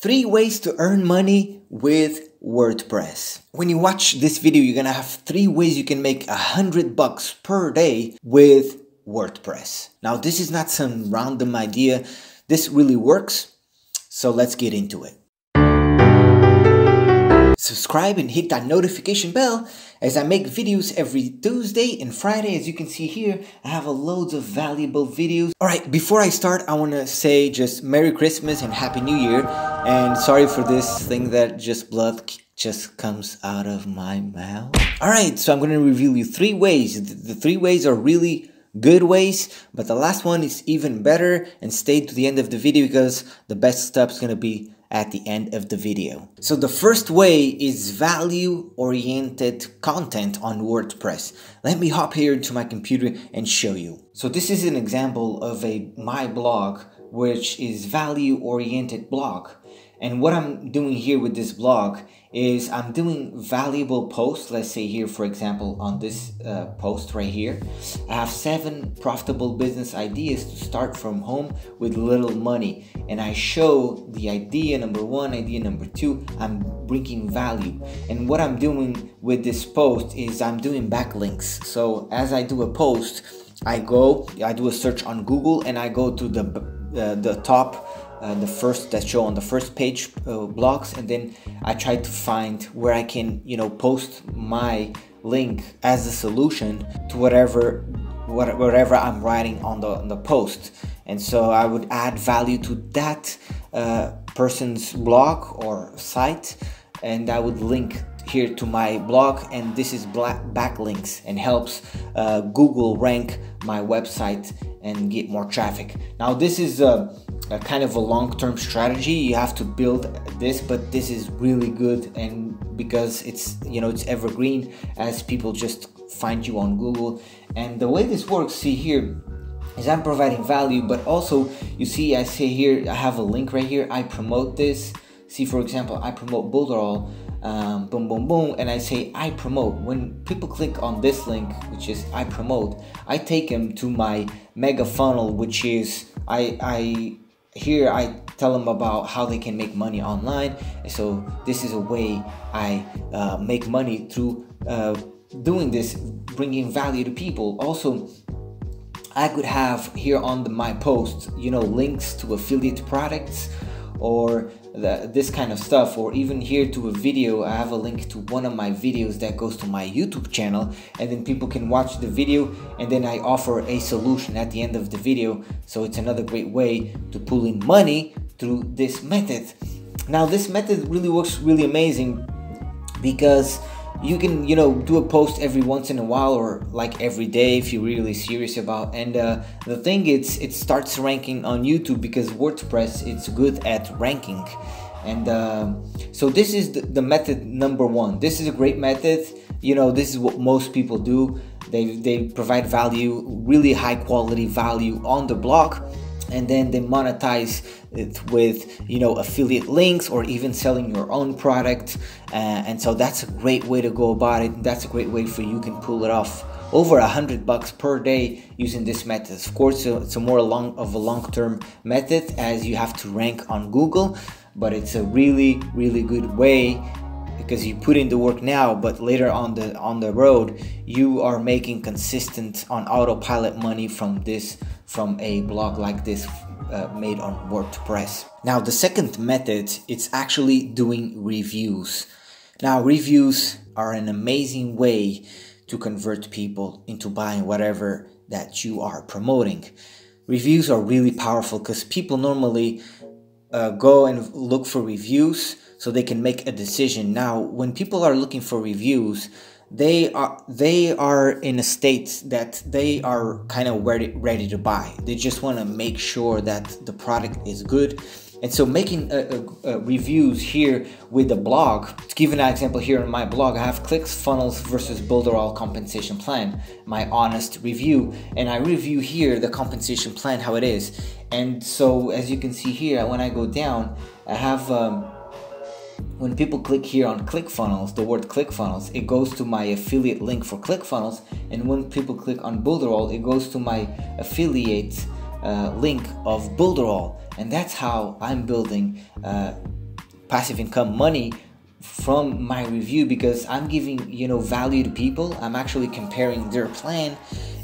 Three ways to earn money with WordPress. When you watch this video, you're gonna have three ways you can make a hundred bucks per day with WordPress. Now, this is not some random idea. This really works. So let's get into it subscribe and hit that notification bell as I make videos every Tuesday and Friday. As you can see here, I have a loads of valuable videos. All right, before I start, I want to say just Merry Christmas and Happy New Year. And sorry for this thing that just blood just comes out of my mouth. All right, so I'm going to reveal you three ways. The three ways are really good ways, but the last one is even better. And stay to the end of the video because the best stuff is going to be at the end of the video. So the first way is value oriented content on WordPress. Let me hop here into my computer and show you. So this is an example of a my blog which is value oriented blog. And what I'm doing here with this blog is I'm doing valuable posts. Let's say here, for example, on this uh, post right here, I have seven profitable business ideas to start from home with little money. And I show the idea number one, idea number two, I'm bringing value. And what I'm doing with this post is I'm doing backlinks. So as I do a post, I go, I do a search on Google and I go to the, uh, the top uh, the first that show on the first page uh, blogs and then I try to find where I can you know post my link as a solution to whatever whatever I'm writing on the, on the post. And so I would add value to that uh, person's blog or site and I would link here to my blog and this is backlinks and helps uh, Google rank my website and get more traffic. Now this is uh, a kind of a long-term strategy. You have to build this but this is really good and because it's you know it's evergreen as people just find you on google. And the way this works see here is i'm providing value but also you see i say here i have a link right here. I promote this. See for example i promote Builderall um, boom boom boom and I say I promote when people click on this link which is I promote I take them to my mega funnel which is I I here I tell them about how they can make money online. So this is a way I uh, make money through uh, doing this, bringing value to people. Also, I could have here on the, my post, you know, links to affiliate products or this kind of stuff or even here to a video i have a link to one of my videos that goes to my youtube channel and then people can watch the video and then i offer a solution at the end of the video. So it's another great way to pull in money through this method. Now this method really works really amazing because you can you know do a post every once in a while or like every day if you're really serious about and uh, the thing is it starts ranking on youtube because wordpress it's good at ranking. And uh, so this is the, the method number one. This is a great method. You know this is what most people do. They they provide value really high quality value on the blog and then they monetize it with you know affiliate links or even selling your own product. Uh, and so that's a great way to go about it. That's a great way for you can pull it off over a hundred bucks per day using this method. Of course it's a more long of a long-term method as you have to rank on google but it's a really really good way because you put in the work now but later on the on the road you are making consistent on autopilot money from this from a blog like this uh, made on WordPress. Now the second method it's actually doing reviews. Now reviews are an amazing way to convert people into buying whatever that you are promoting. Reviews are really powerful because people normally uh, go and look for reviews so they can make a decision. Now, when people are looking for reviews, they are they are in a state that they are kind of ready ready to buy. They just want to make sure that the product is good. And so making a, a, a reviews here with the blog, to give an example here on my blog, I have ClickFunnels versus Builderall compensation plan, my honest review. And I review here the compensation plan, how it is. And so as you can see here, when I go down, I have um, when people click here on ClickFunnels, the word ClickFunnels, it goes to my affiliate link for ClickFunnels. And when people click on Builderall, it goes to my affiliate uh, link of Builderall. And that's how I'm building uh, passive income money from my review because I'm giving you know value to people. I'm actually comparing their plan,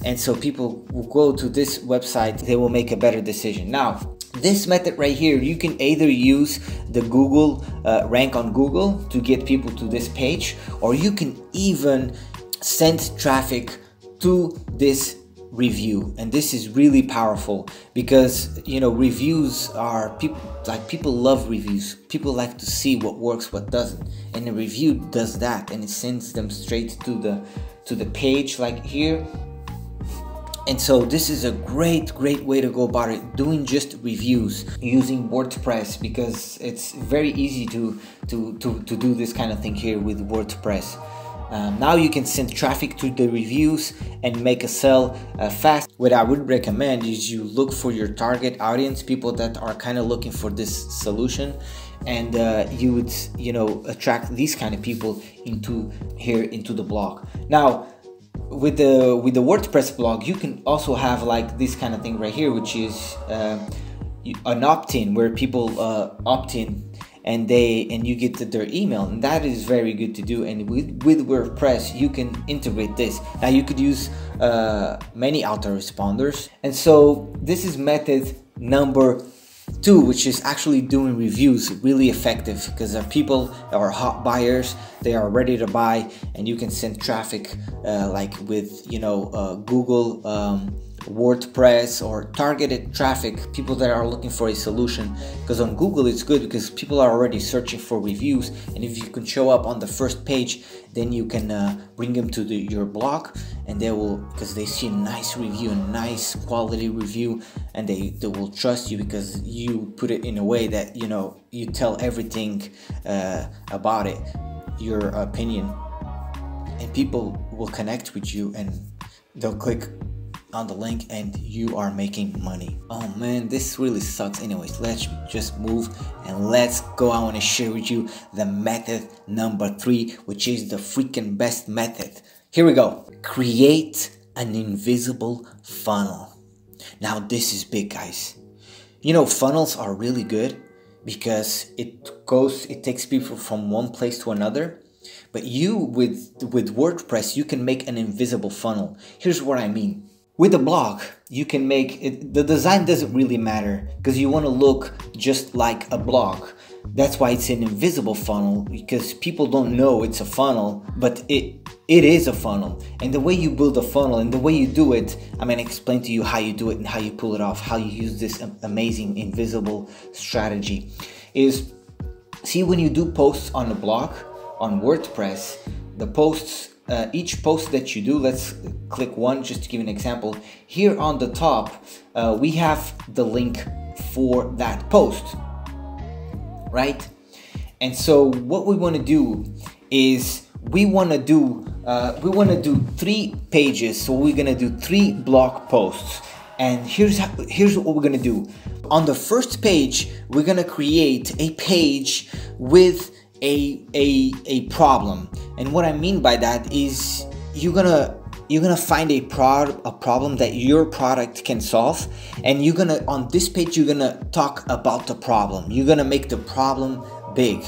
and so people will go to this website. They will make a better decision. Now, this method right here, you can either use the Google uh, rank on Google to get people to this page, or you can even send traffic to this review. And this is really powerful because you know reviews are people like people love reviews. People like to see what works what doesn't. And a review does that and it sends them straight to the to the page like here and so this is a great great way to go about it doing just reviews using wordpress because it's very easy to to to, to do this kind of thing here with wordpress um, now you can send traffic to the reviews and make a sell uh, fast. What I would recommend is you look for your target audience, people that are kind of looking for this solution, and uh, you would you know attract these kind of people into here into the blog. Now with the with the WordPress blog, you can also have like this kind of thing right here, which is uh, an opt-in where people uh, opt in and they and you get their email and that is very good to do and with, with wordpress you can integrate this. Now you could use uh, many autoresponders and so this is method number two which is actually doing reviews really effective because there are people that are hot buyers they are ready to buy and you can send traffic uh, like with you know uh, google um, WordPress or targeted traffic, people that are looking for a solution. Because on Google it's good because people are already searching for reviews, and if you can show up on the first page, then you can uh, bring them to the, your blog, and they will because they see a nice review, a nice quality review, and they, they will trust you because you put it in a way that you know you tell everything uh, about it, your opinion, and people will connect with you and they'll click on the link and you are making money. Oh man, this really sucks. Anyways, let's just move and let's go. I want to share with you the method number three, which is the freaking best method. Here we go. Create an invisible funnel. Now, this is big, guys. You know, funnels are really good because it goes, it takes people from one place to another. But you, with with WordPress, you can make an invisible funnel. Here's what I mean with a blog, you can make it, the design doesn't really matter because you want to look just like a blog. That's why it's an invisible funnel because people don't know it's a funnel, but it it is a funnel. And the way you build a funnel and the way you do it, I'm gonna explain to you how you do it and how you pull it off, how you use this amazing invisible strategy. Is see when you do posts on a blog on WordPress, the posts uh, each post that you do, let's click one just to give an example. Here on the top, uh, we have the link for that post, right? And so what we want to do is we want to do uh, we want to do three pages. So we're gonna do three blog posts. And here's how, here's what we're gonna do. On the first page, we're gonna create a page with a a a problem. And what i mean by that is you're gonna you're gonna find a prod a problem that your product can solve and you're gonna on this page you're gonna talk about the problem. You're gonna make the problem big.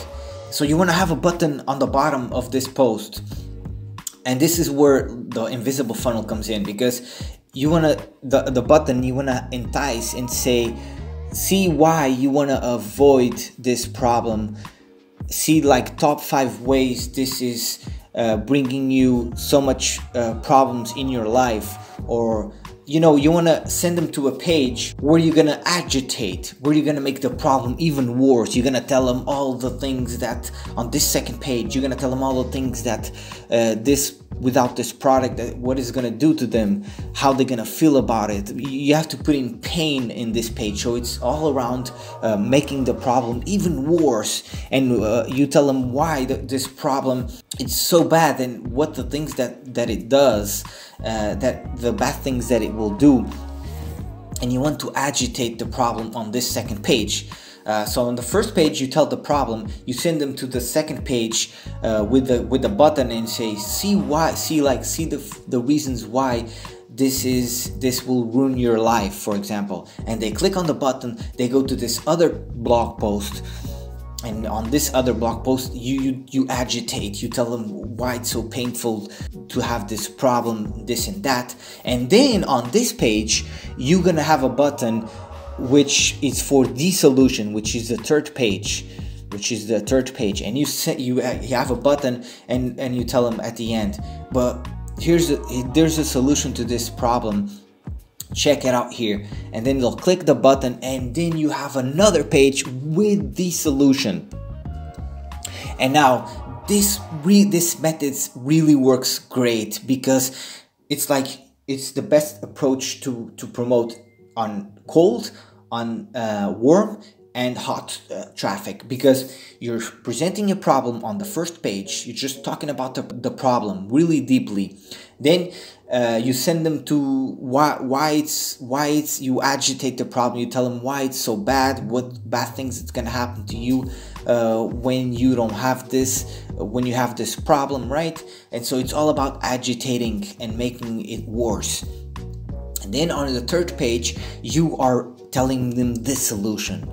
So you want to have a button on the bottom of this post. And this is where the invisible funnel comes in because you want to the, the button you want to entice and say see why you want to avoid this problem see like top five ways this is uh, bringing you so much uh, problems in your life. Or you know you want to send them to a page where you're gonna agitate where you're gonna make the problem even worse. You're gonna tell them all the things that on this second page you're gonna tell them all the things that uh, this without this product what is going to do to them how they're going to feel about it. You have to put in pain in this page. So it's all around uh, making the problem even worse. And uh, you tell them why the, this problem is so bad and what the things that that it does uh, that the bad things that it will do. And you want to agitate the problem on this second page uh, so on the first page, you tell the problem. You send them to the second page uh, with the with the button and say, see why, see like see the the reasons why this is this will ruin your life, for example. And they click on the button. They go to this other blog post and on this other blog post you, you you agitate you tell them why it's so painful to have this problem this and that and then on this page you're gonna have a button which is for the solution which is the third page which is the third page. And you set you, uh, you have a button and and you tell them at the end. But here's a there's a solution to this problem. Check it out here. And then they'll click the button and then you have another page with the solution. And now this re this methods really works great because it's like it's the best approach to to promote on cold on uh, warm and hot uh, traffic because you're presenting a problem on the first page. You're just talking about the, the problem really deeply. Then uh, you send them to why why it's why it's you agitate the problem. You tell them why it's so bad what bad things it's gonna happen to you uh, when you don't have this when you have this problem right? And so it's all about agitating and making it worse then on the third page you are telling them this solution.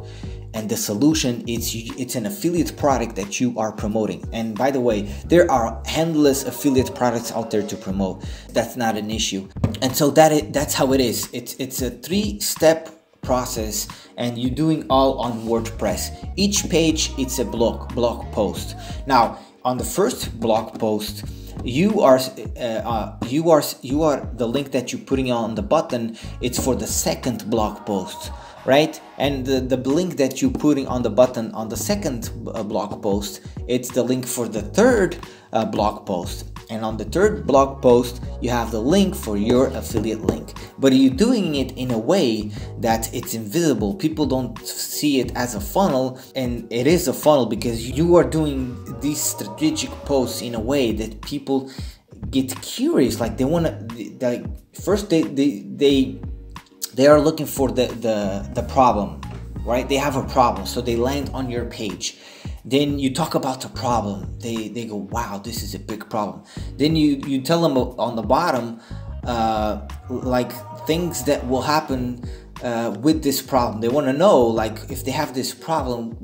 And the solution is it's an affiliate product that you are promoting. And by the way there are endless affiliate products out there to promote. That's not an issue. And so that it that's how it is. It's it's a three step process and you're doing all on wordpress. Each page it's a blog blog post. Now on the first blog post you are uh, uh, you are you are the link that you're putting on the button. It's for the second blog post right? And the, the link that you're putting on the button on the second uh, blog post it's the link for the third uh, blog post and on the third blog post you have the link for your affiliate link. But you're doing it in a way that it's invisible. People don't see it as a funnel and it is a funnel because you are doing these strategic posts in a way that people get curious. Like they want to like first they they they they are looking for the the the problem right? They have a problem so they land on your page then you talk about the problem. They they go wow this is a big problem. Then you you tell them on the bottom uh, like things that will happen uh, with this problem. They want to know like if they have this problem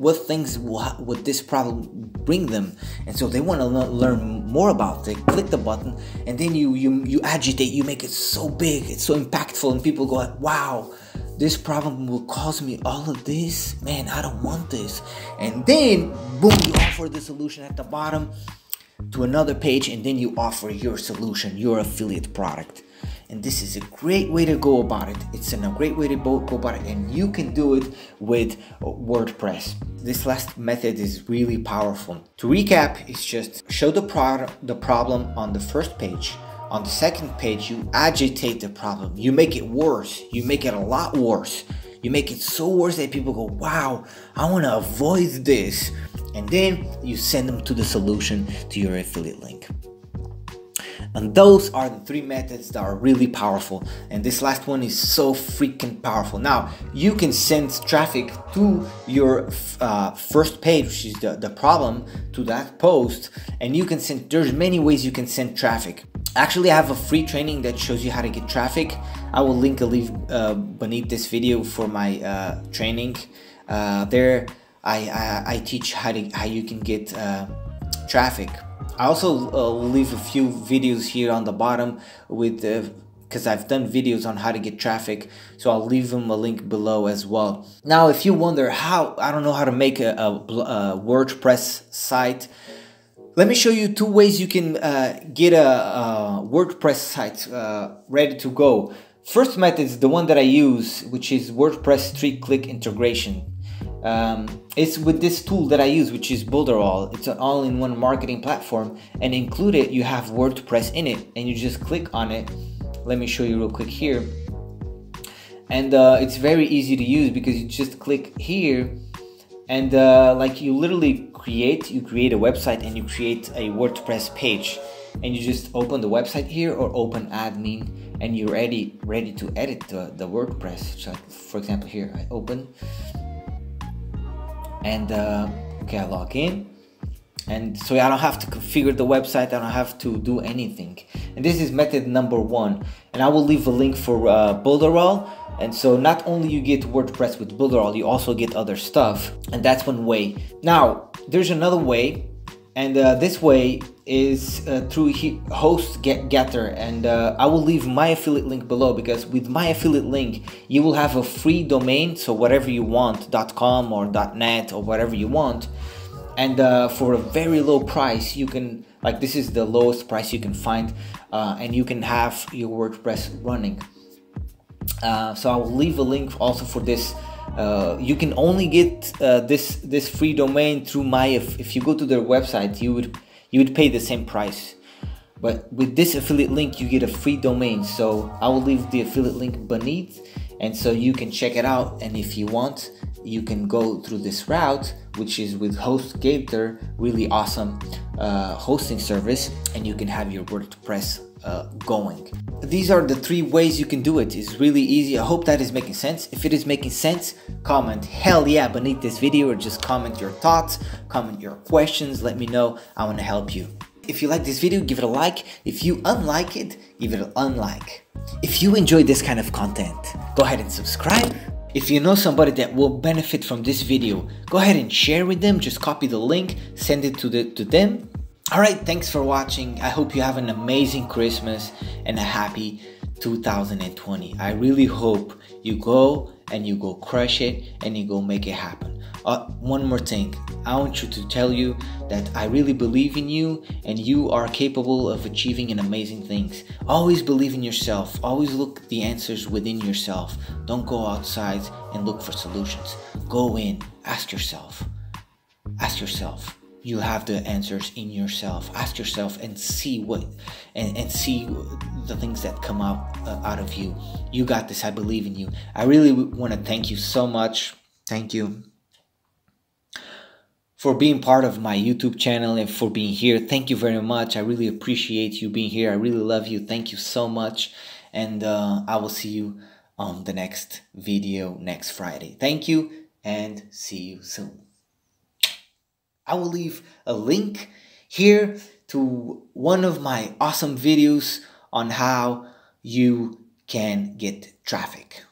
what things will would this problem bring them? And so they want to learn more about it. Click the button and then you you you agitate. You make it so big it's so impactful and people go wow this problem will cause me all of this? Man i don't want this. And then boom you offer the solution at the bottom to another page and then you offer your solution your affiliate product. And this is a great way to go about it. It's a great way to go about it and you can do it with wordpress. This last method is really powerful. To recap it's just show the product the problem on the first page on the second page you agitate the problem you make it worse you make it a lot worse you make it so worse that people go wow i want to avoid this and then you send them to the solution to your affiliate link and those are the three methods that are really powerful. And this last one is so freaking powerful. Now, you can send traffic to your uh, first page, which is the, the problem, to that post. And you can send, there's many ways you can send traffic. Actually, I have a free training that shows you how to get traffic. I will link a leave uh, beneath this video for my uh, training. Uh, there, I, I, I, teach how, to, how you can get uh, traffic I also uh, leave a few videos here on the bottom with because I've done videos on how to get traffic so I'll leave them a link below as well now if you wonder how I don't know how to make a, a, a WordPress site let me show you two ways you can uh, get a, a, WordPress site uh, ready to go first method is the one that I use which is WordPress three click integration um, it's with this tool that I use, which is Builderall. It's an all-in-one marketing platform, and included you have WordPress in it, and you just click on it. Let me show you real quick here, and uh, it's very easy to use because you just click here, and uh, like you literally create, you create a website and you create a WordPress page, and you just open the website here or open admin, and you're ready ready to edit the, the WordPress. So, for example, here I open. And uh, okay I log in. And so I don't have to configure the website. I don't have to do anything. And this is method number one. And I will leave a link for uh, Builderall And so not only you get WordPress with Builderall, you also get other stuff. And that's one way. Now, there's another way. And uh, this way is uh, through HostGator. And uh, I will leave my affiliate link below because with my affiliate link, you will have a free domain. So whatever you want, .com or .net or whatever you want. And uh, for a very low price, you can, like this is the lowest price you can find. Uh, and you can have your WordPress running. Uh, so I will leave a link also for this. Uh, you can only get uh, this this free domain through my. If, if you go to their website, you would you would pay the same price. But with this affiliate link, you get a free domain. So I will leave the affiliate link beneath, and so you can check it out. And if you want, you can go through this route, which is with HostGator, really awesome uh, hosting service, and you can have your WordPress uh, going. These are the three ways you can do it. It's really easy. I hope that is making sense. If it is making sense, comment hell yeah beneath this video or just comment your thoughts, comment your questions. Let me know. I want to help you. If you like this video, give it a like. If you unlike it, give it an unlike. If you enjoy this kind of content, go ahead and subscribe. If you know somebody that will benefit from this video, go ahead and share with them. Just copy the link, send it to, the, to them Alright, thanks for watching. I hope you have an amazing Christmas and a happy 2020. I really hope you go and you go crush it and you go make it happen. Uh, one more thing, I want you to tell you that I really believe in you and you are capable of achieving amazing things. Always believe in yourself. Always look the answers within yourself. Don't go outside and look for solutions. Go in, ask yourself. Ask yourself you have the answers in yourself. Ask yourself and see what and, and see the things that come out uh, out of you. You got this. I believe in you. I really want to thank you so much. Thank you for being part of my youtube channel and for being here. Thank you very much. I really appreciate you being here. I really love you. Thank you so much. And uh, i will see you on the next video next friday. Thank you and see you soon I will leave a link here to one of my awesome videos on how you can get traffic.